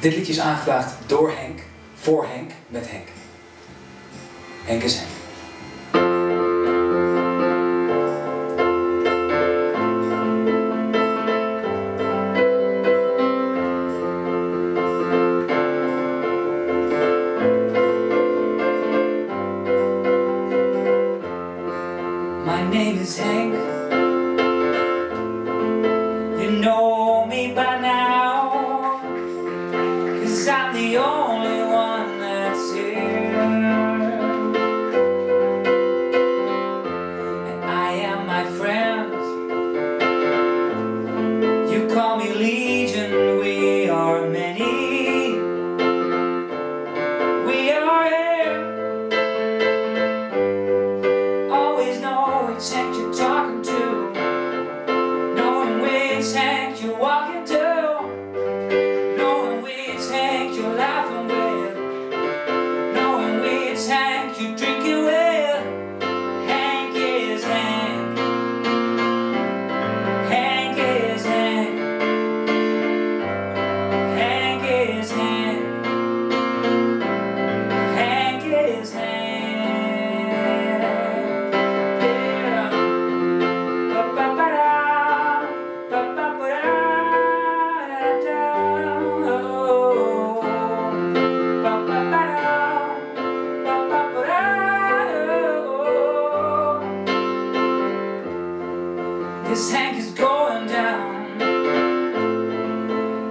Dit liedje is aangevraagd door Henk, voor Henk, met Henk. Henk is Henk. My name is Hank. You know me by now. you walk into ba-ba-ba-da. Hank is going down,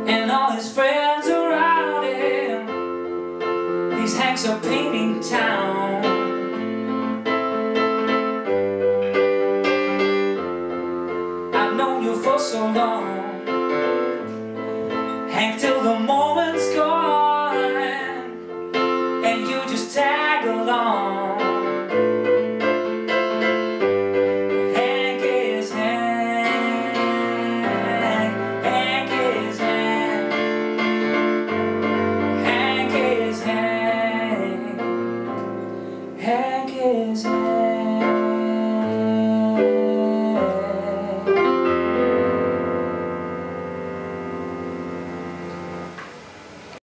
and all his friends are around him. These Hanks are painting town. I've known you for so long, Hank, till the moment